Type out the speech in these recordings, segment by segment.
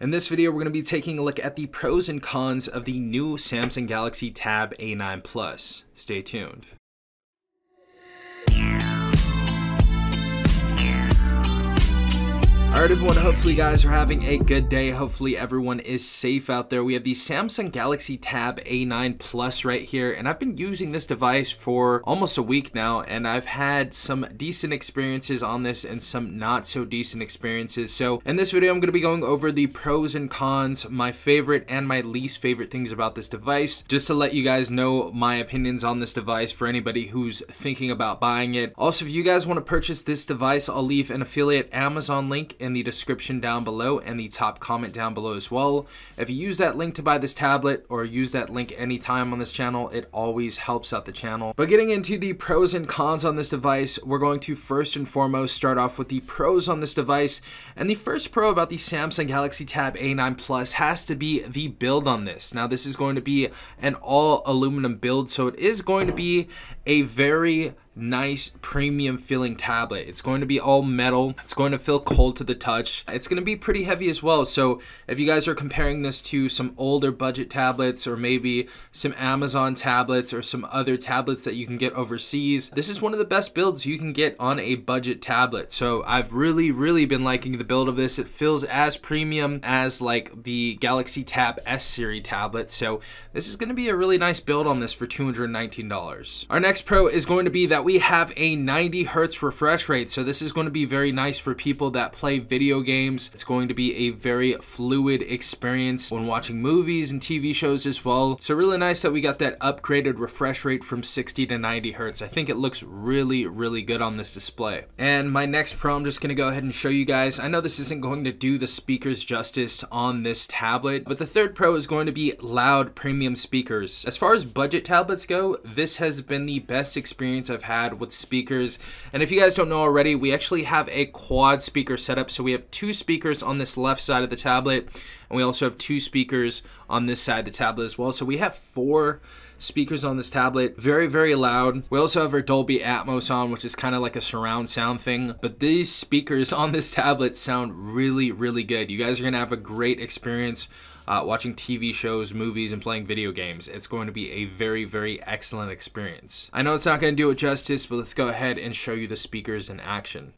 In this video, we're going to be taking a look at the pros and cons of the new Samsung Galaxy Tab A9 Plus. Stay tuned. Alright everyone, hopefully you guys are having a good day. Hopefully everyone is safe out there. We have the Samsung Galaxy Tab A9 Plus right here, and I've been using this device for almost a week now, and I've had some decent experiences on this and some not so decent experiences. So in this video, I'm going to be going over the pros and cons, my favorite and my least favorite things about this device, just to let you guys know my opinions on this device for anybody who's thinking about buying it. Also, if you guys want to purchase this device, I'll leave an affiliate Amazon link in the description down below and the top comment down below as well. If you use that link to buy this tablet or use that link anytime on this channel, it always helps out the channel. But getting into the pros and cons on this device, we're going to first and foremost start off with the pros on this device. And the first pro about the Samsung Galaxy Tab A9 Plus has to be the build on this. Now this is going to be an all aluminum build, so it is going to be a very nice premium feeling tablet. It's going to be all metal. It's going to feel cold to the touch. It's going to be pretty heavy as well. So if you guys are comparing this to some older budget tablets or maybe some Amazon tablets or some other tablets that you can get overseas, this is one of the best builds you can get on a budget tablet. So I've really, really been liking the build of this. It feels as premium as like the Galaxy Tab S series tablet. So this is going to be a really nice build on this for $219. Our next pro is going to be that we we have a 90 hertz refresh rate. So this is going to be very nice for people that play video games. It's going to be a very fluid experience when watching movies and TV shows as well. So really nice that we got that upgraded refresh rate from 60 to 90 hertz. I think it looks really, really good on this display. And my next pro, I'm just going to go ahead and show you guys. I know this isn't going to do the speakers justice on this tablet, but the third pro is going to be loud premium speakers. As far as budget tablets go, this has been the best experience I've had with speakers. And if you guys don't know already, we actually have a quad speaker setup. So we have two speakers on this left side of the tablet, and we also have two speakers on this side of the tablet as well. So we have four speakers on this tablet. Very, very loud. We also have our Dolby Atmos on, which is kind of like a surround sound thing. But these speakers on this tablet sound really, really good. You guys are going to have a great experience uh, watching TV shows, movies, and playing video games. It's going to be a very, very excellent experience. I know it's not going to do it justice, but let's go ahead and show you the speakers in action.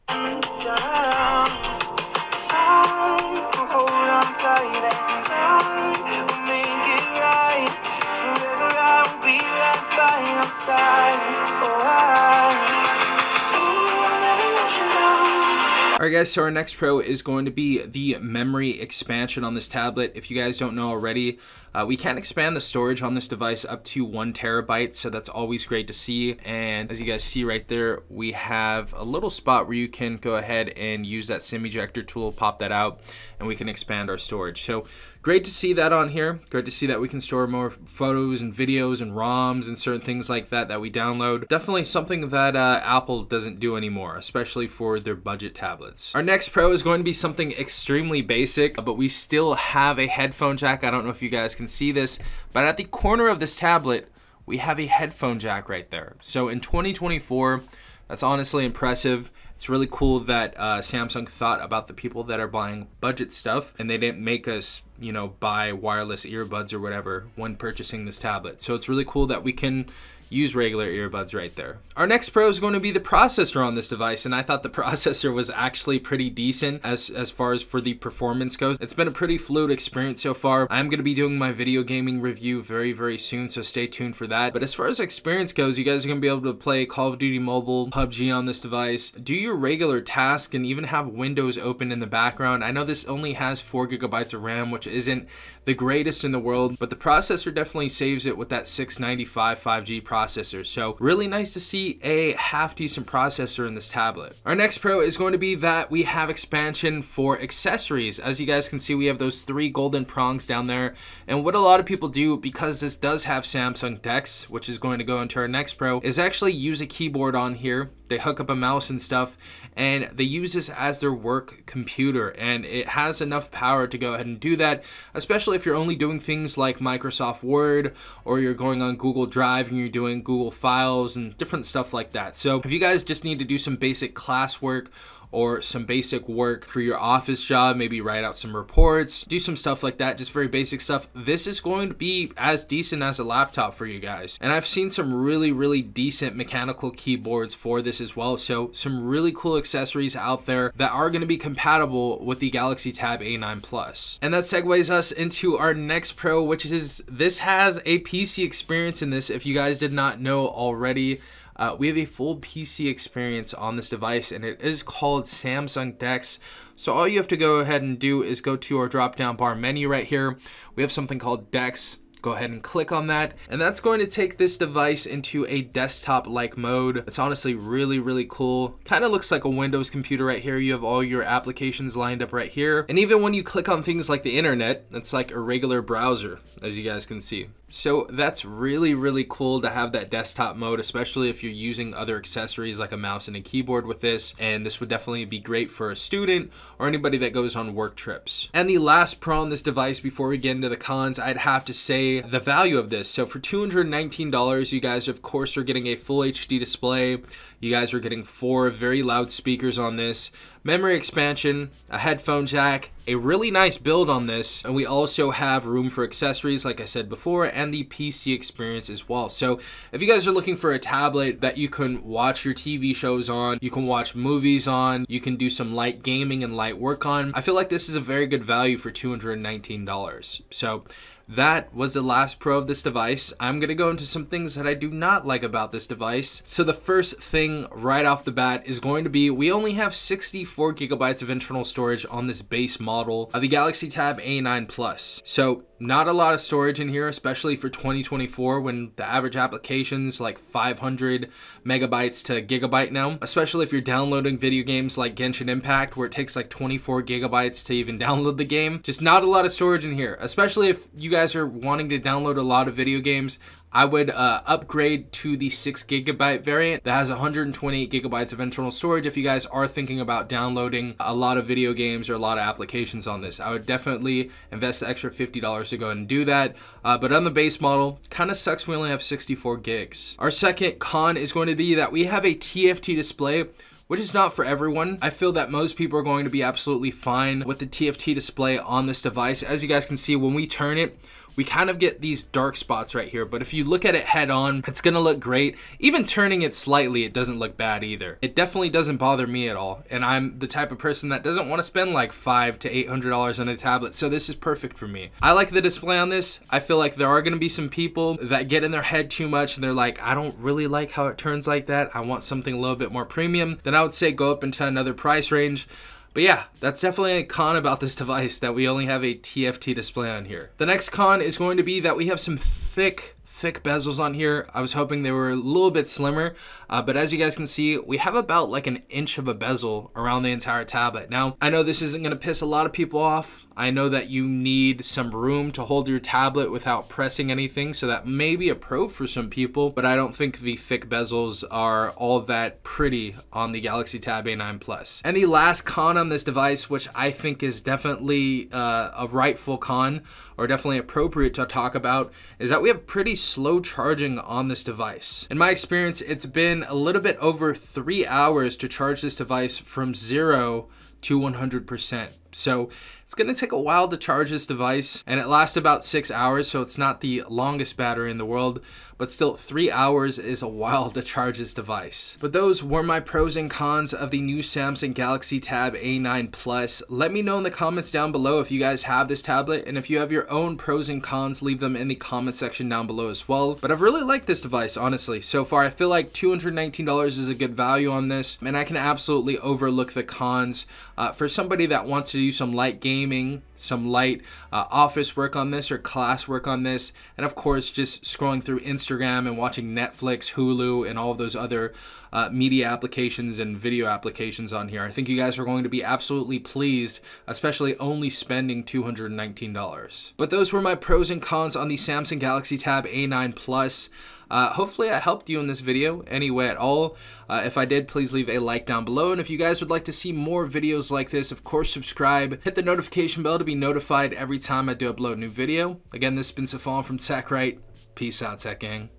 Guys, so our next pro is going to be the memory expansion on this tablet. If you guys don't know already, uh, we can expand the storage on this device up to one terabyte, so that's always great to see. And as you guys see right there, we have a little spot where you can go ahead and use that SIM ejector tool, pop that out, and we can expand our storage. So great to see that on here. Great to see that we can store more photos and videos and ROMs and certain things like that that we download. Definitely something that uh, Apple doesn't do anymore, especially for their budget tablets. Our next pro is going to be something extremely basic, but we still have a headphone jack. I don't know if you guys can see this, but at the corner of this tablet, we have a headphone jack right there. So in 2024, that's honestly impressive. It's really cool that uh, Samsung thought about the people that are buying budget stuff and they didn't make us, you know, buy wireless earbuds or whatever when purchasing this tablet. So it's really cool that we can use regular earbuds right there. Our next pro is going to be the processor on this device, and I thought the processor was actually pretty decent as, as far as for the performance goes. It's been a pretty fluid experience so far. I'm going to be doing my video gaming review very, very soon, so stay tuned for that. But as far as experience goes, you guys are going to be able to play Call of Duty Mobile, PUBG on this device, do your regular task, and even have Windows open in the background. I know this only has 4 gigabytes of RAM, which isn't the greatest in the world, but the processor definitely saves it with that 695 5G processor processor. So really nice to see a half decent processor in this tablet. Our next pro is going to be that we have expansion for accessories. As you guys can see, we have those three golden prongs down there. And what a lot of people do, because this does have Samsung DeX, which is going to go into our next pro, is actually use a keyboard on here they hook up a mouse and stuff and they use this as their work computer and it has enough power to go ahead and do that especially if you're only doing things like Microsoft Word or you're going on Google Drive and you're doing Google Files and different stuff like that. So if you guys just need to do some basic classwork or some basic work for your office job, maybe write out some reports, do some stuff like that, just very basic stuff, this is going to be as decent as a laptop for you guys. And I've seen some really, really decent mechanical keyboards for this as well. So some really cool accessories out there that are going to be compatible with the Galaxy Tab A9 Plus. And that segues us into our next pro, which is this has a PC experience in this. If you guys did not know already, uh, we have a full PC experience on this device and it is called Samsung DeX. So all you have to go ahead and do is go to our drop down bar menu right here. We have something called DeX go ahead and click on that. And that's going to take this device into a desktop-like mode. It's honestly really, really cool. Kind of looks like a Windows computer right here. You have all your applications lined up right here. And even when you click on things like the internet, it's like a regular browser, as you guys can see. So that's really, really cool to have that desktop mode, especially if you're using other accessories like a mouse and a keyboard with this. And this would definitely be great for a student or anybody that goes on work trips. And the last pro on this device before we get into the cons, I'd have to say the value of this. So for $219, you guys of course are getting a full HD display. You guys are getting four very loud speakers on this, memory expansion, a headphone jack, a really nice build on this, and we also have room for accessories, like I said before, and the PC experience as well. So if you guys are looking for a tablet that you can watch your TV shows on, you can watch movies on, you can do some light gaming and light work on, I feel like this is a very good value for $219. So that was the last pro of this device. I'm to go into some things that I do not like about this device. So the first thing right off the bat is going to be we only have 64 gigabytes of internal storage on this base model of the Galaxy Tab A9 Plus. So not a lot of storage in here, especially for 2024 when the average application's like 500 megabytes to gigabyte now, especially if you're downloading video games like Genshin Impact where it takes like 24 gigabytes to even download the game. Just not a lot of storage in here, especially if you guys are wanting to download a lot of video games. I would uh, upgrade to the 6 gigabyte variant that has 128 gigabytes of internal storage if you guys are thinking about downloading a lot of video games or a lot of applications on this. I would definitely invest the extra $50 to go and do that. Uh, but on the base model, kind of sucks we only have 64 gigs. Our second con is going to be that we have a TFT display which is not for everyone. I feel that most people are going to be absolutely fine with the TFT display on this device. As you guys can see, when we turn it, we kind of get these dark spots right here, but if you look at it head on, it's gonna look great. Even turning it slightly, it doesn't look bad either. It definitely doesn't bother me at all, and I'm the type of person that doesn't want to spend like five to eight hundred dollars on a tablet, so this is perfect for me. I like the display on this. I feel like there are gonna be some people that get in their head too much and they're like, I don't really like how it turns like that. I want something a little bit more premium. Then I would say go up into another price range. But yeah, that's definitely a con about this device that we only have a TFT display on here. The next con is going to be that we have some thick thick bezels on here. I was hoping they were a little bit slimmer, uh, but as you guys can see, we have about like an inch of a bezel around the entire tablet. Now, I know this isn't gonna piss a lot of people off. I know that you need some room to hold your tablet without pressing anything, so that may be a pro for some people, but I don't think the thick bezels are all that pretty on the Galaxy Tab A9 Plus. And the last con on this device, which I think is definitely uh, a rightful con, or definitely appropriate to talk about, is that we have pretty slow charging on this device. In my experience, it's been a little bit over three hours to charge this device from zero to 100%. So it's going to take a while to charge this device and it lasts about six hours, so it's not the longest battery in the world, but still three hours is a while to charge this device. But those were my pros and cons of the new Samsung Galaxy Tab A9 Plus. Let me know in the comments down below if you guys have this tablet and if you have your own pros and cons, leave them in the comment section down below as well. But I've really liked this device, honestly. So far, I feel like $219 is a good value on this and I can absolutely overlook the cons. Uh, for somebody that wants to do some light gaming, some light uh, office work on this or class work on this, and of course just scrolling through Instagram and watching Netflix, Hulu, and all of those other uh, media applications and video applications on here. I think you guys are going to be absolutely pleased, especially only spending $219. But those were my pros and cons on the Samsung Galaxy Tab A9 Plus. Uh, hopefully I helped you in this video anyway at all. Uh, if I did, please leave a like down below. And if you guys would like to see more videos like this, of course, subscribe. Hit the notification bell to be notified every time I do upload a new video. Again, this has been Safon from TechRight. Peace out, Tech Gang.